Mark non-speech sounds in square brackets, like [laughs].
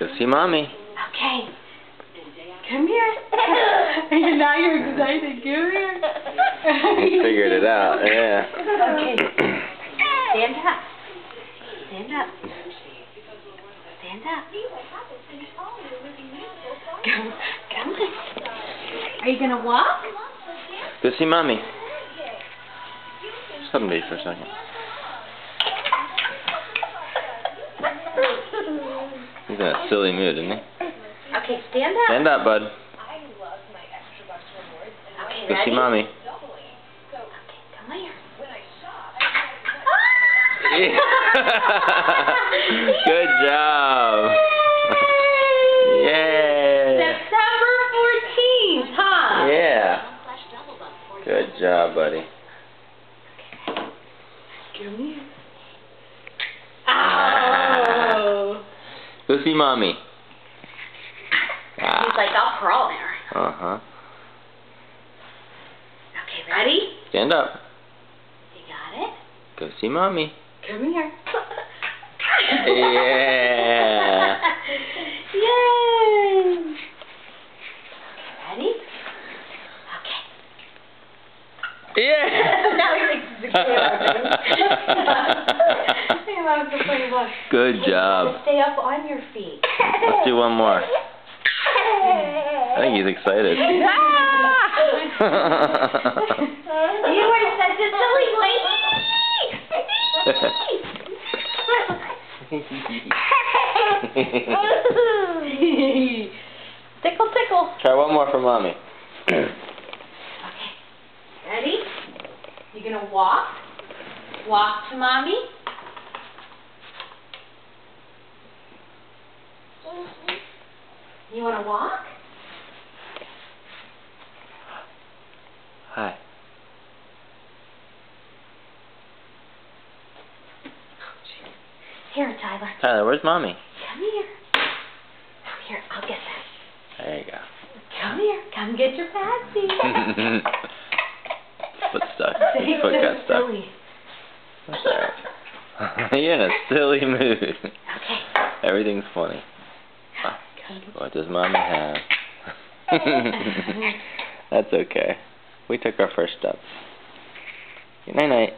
Go see mommy. Okay. Come here. now [laughs] you're excited. Come here. You figured it out, [laughs] yeah. Okay. [clears throat] Stand up. Stand up. Stand up. Come, come. Are you gonna walk? Go see mommy. Just me for a second. In a silly mood, isn't he? Okay, stand up. Stand up, bud. Okay, Go ready? see mommy. Okay, come here. [laughs] Good job. Yeah. September 14th, huh? Yeah. Good job, buddy. Come here. Go see mommy. He's Ah. like, I'll crawl there. Uh huh. Okay, ready? Stand up. You got it? Go see mommy. Come here. [laughs] [laughs] Yeah. Yay! Ready? Okay. Yeah. [laughs] now he thinks it's a game. He loves to play ball. Good job. Stay up on your feet. Let's do one more. I think he's excited. [laughs] you are such a silly [laughs] [laughs] tickle, tickle. Try one more for mommy. Okay. Ready? You gonna walk? Walk to mommy? You wanna walk? Hi. Oh, here, Tyler. Tyler, where's mommy? Come here. Come here. I'll get that. There you go. Come here. Come get your patsy. [laughs] Foot stuck. His foot got stuck. silly. That's. [laughs] You're in a silly mood. Okay. Everything's funny. What does mommy have? [laughs] [laughs] That's okay. We took our first steps. Good night night.